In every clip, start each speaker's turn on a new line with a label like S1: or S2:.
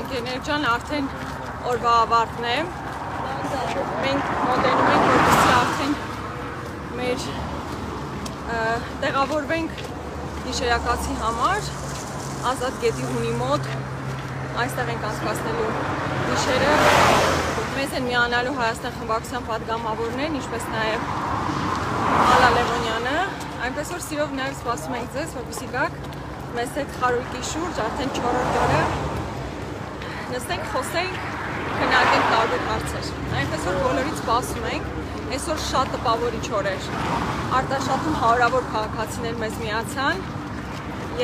S1: Ընկերներ ջան, արդեն օրվա ավարտն է։ Մենք մոտենում ենք, որպեսզի արդեն մեր տեղավորվենք գիշերակացի համար ազատ գետի հունի մոտ այստեղ ենք անցկացնելու գիշերը մեզ են միանալու Հայաստան խմբակցության պատգամավորներն ինչպես նաև Ալա Լևոն այնպես որ սիրով նաև սպասում ենք ձեզ որպեսզի գաք մեզ հետ խարույկի շուրջ արդեն 4-րդ օրը նստենք խոսենք քննարկենք տարբեր հարցեր այնպես որ բոլորից սպասում ենք այսօր շատ տպավորիչ օր էր Արտաշատում հարյուրավոր քաղաքացիներ մեզ միացան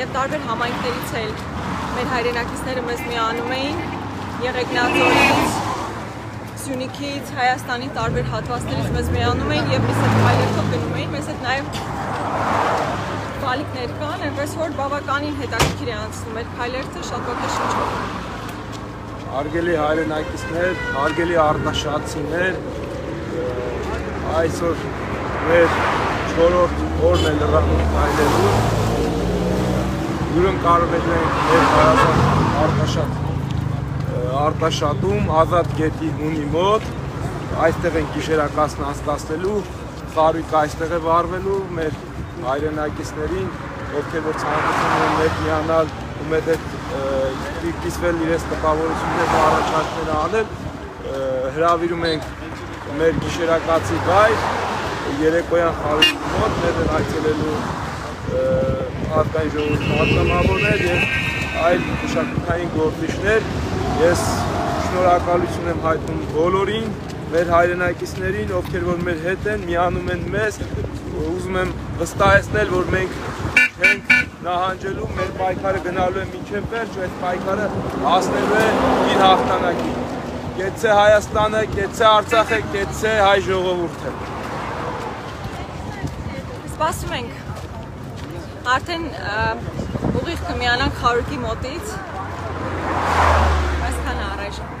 S1: եւ տարբեր համայնքներից էլ մեր հայրենակիցները մեզ միանում էին Եղեգնաձորից, Սյունիքից, Հայաստանի տարբեր հատվածներից մեզ միանում էին եւ մեզ հետ հայերթով գնում էին, մեզ հետ նաեւ բալիկներ կան, այնպես որ բավականին հետաքրքիր է անցնում այդ քայլերթը շատ ոգեշնչող։
S2: Հարգելի հայրենակիցներ, հարգելի արտաշատցիներ, այսօր մեր 4-րդ օրն է լրանում քայլելու հյուրընկալվել ենք մեր Հայաստան արտաշատ արտաշատում ազատ գետի հունի մոտ այստեղ են գիշերակացն անցկացնելու խարույկը այստեղ է վառվելու մեր հայրենակիցներին ովքեր որ ցանկություն ունեն մեր միանալ ու մեր հետ կիսվել իրենց տպավորություններն ու առաջարկները անել հրավիրում ենք մեր գիշերակացի վայր երեկոյան խարույկի մոտ մեր այցելելու հատկային ժողովրդի պատգամավորներ եւ այլ մշակութային գործիչներ։ Ես շնորհակալություն եմ հայտնում բոլորին, մեր հայրենակիցներին, ովքեր որ մեր հետ են, միանում են մեզ։ Ուզում եմ վստահեցնել, որ մենք չենք նահանջելու, մեր պայքարը գնալու է մինչև վերջ, այդ պայքարը հասնելու է իր հաղթանակին։ Կեցե Հայաստանը, կեցե Արցախը, կեցե հայ ժողովուրդը։
S1: Սպասում ենք. Արդեն ուղիղ կմիանանք խարուկի մոտից այսքան առայժմ